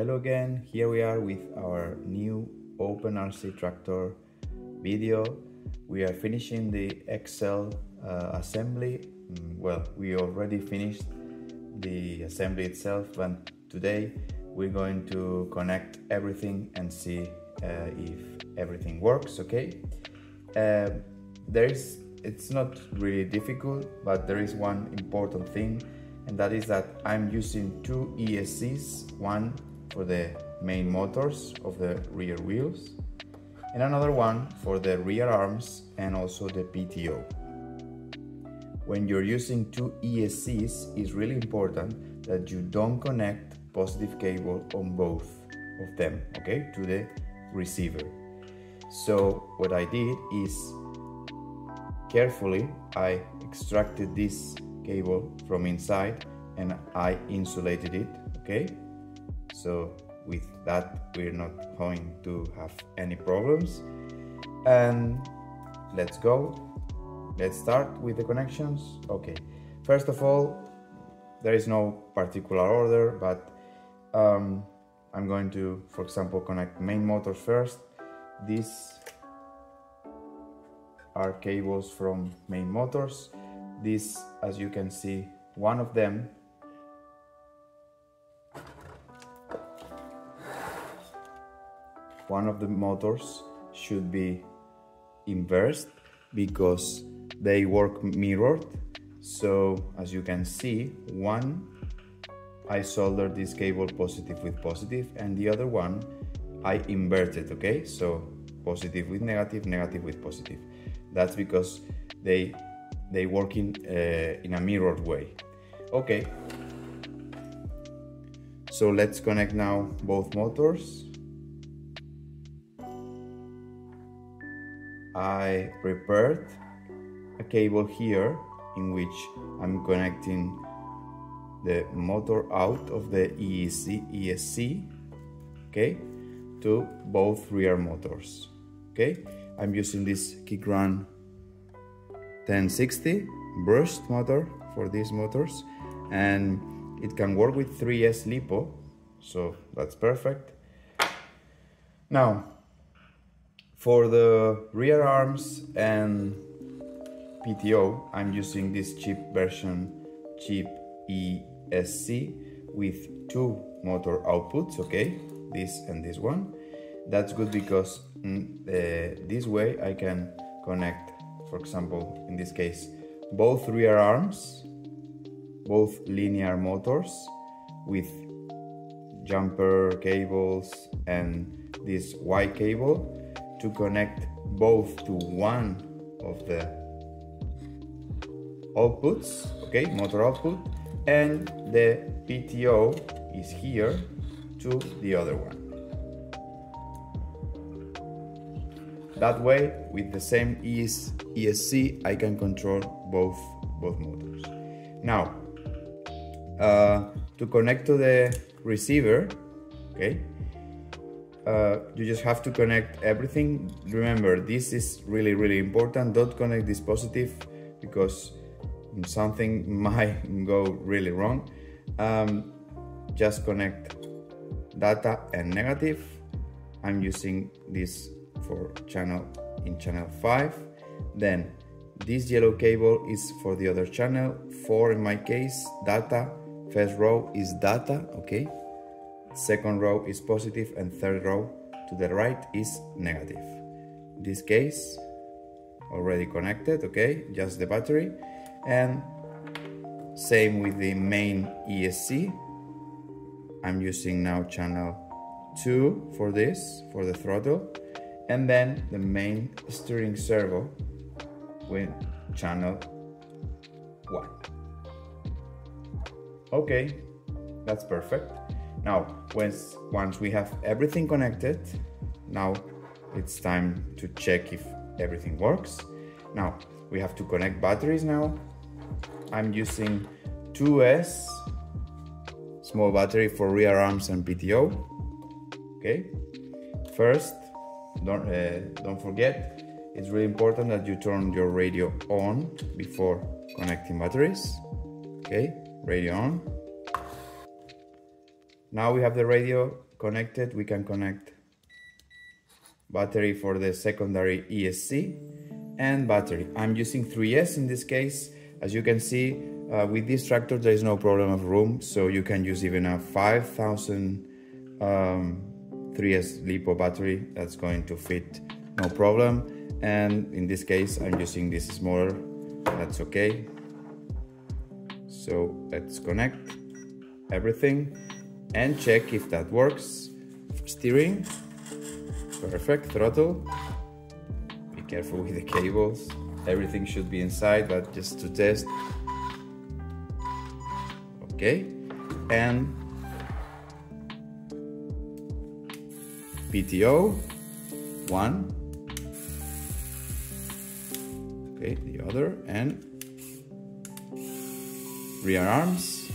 Hello again, here we are with our new OpenRC tractor video. We are finishing the XL uh, assembly. Mm, well, we already finished the assembly itself, but today we're going to connect everything and see uh, if everything works, okay? Uh, there is, it's not really difficult, but there is one important thing and that is that I'm using two ESCs, one for the main motors of the rear wheels and another one for the rear arms and also the PTO. When you're using two ESCs, it's really important that you don't connect positive cable on both of them, okay, to the receiver. So what I did is carefully I extracted this cable from inside and I insulated it, okay? So with that we're not going to have any problems. And let's go. Let's start with the connections. Okay. First of all there is no particular order but um, I'm going to for example connect main motors first. These are cables from main motors. This as you can see one of them one of the motors should be inversed because they work mirrored. So as you can see one I soldered this cable positive with positive and the other one I inverted okay? So positive with negative negative with positive. That's because they they work in uh, in a mirrored way. Okay. So let's connect now both motors I prepared a cable here in which I'm connecting the motor out of the ESC, ESC okay, to both rear motors. Okay, I'm using this QuicRun 1060 brushed motor for these motors and it can work with 3S LiPo, so that's perfect. Now, for the rear arms and PTO, I'm using this cheap version, cheap ESC with two motor outputs, okay? This and this one. That's good because mm, uh, this way I can connect, for example, in this case, both rear arms, both linear motors with jumper cables and this Y cable to connect both to one of the outputs, okay, motor output, and the PTO is here to the other one. That way, with the same ES ESC, I can control both, both motors. Now, uh, to connect to the receiver, okay, uh, you just have to connect everything. Remember, this is really, really important. Don't connect this positive because something might go really wrong. Um, just connect data and negative. I'm using this for channel in channel 5. Then this yellow cable is for the other channel. 4 in my case, data. First row is data, okay? Second row is positive and third row to the right is negative. In this case, already connected, okay, just the battery. And same with the main ESC. I'm using now channel 2 for this, for the throttle. And then the main steering servo with channel 1. Okay, that's perfect. Now, once, once we have everything connected, now it's time to check if everything works. Now, we have to connect batteries now. I'm using 2S small battery for rear arms and PTO. Okay. First, don't uh, don't forget, it's really important that you turn your radio on before connecting batteries. Okay, radio on. Now we have the radio connected we can connect battery for the secondary ESC and battery. I'm using 3S in this case. As you can see uh, with this tractor there is no problem of room so you can use even a 5000 um, 3S LiPo battery that's going to fit no problem. And in this case I'm using this smaller that's okay. So let's connect everything and check if that works. Steering. Perfect throttle. Be careful with the cables. Everything should be inside but just to test. Okay. And PTO one. Okay the other and rear arms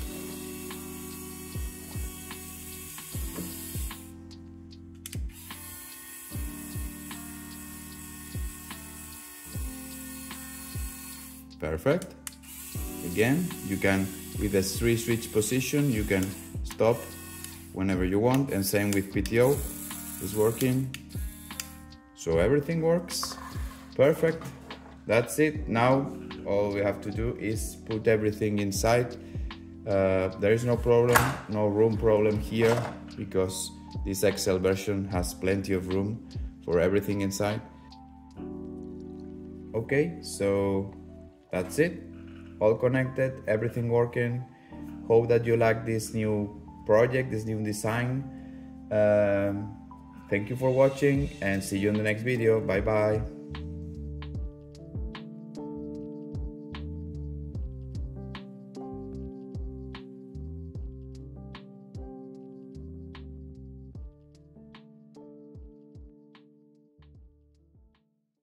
perfect. Again you can with the three switch position you can stop whenever you want and same with PTO is working. So everything works. Perfect. That's it. Now all we have to do is put everything inside. Uh, there is no problem no room problem here because this XL version has plenty of room for everything inside. Okay so that's it. All connected everything working. Hope that you like this new project this new design. Um, thank you for watching and see you in the next video. Bye bye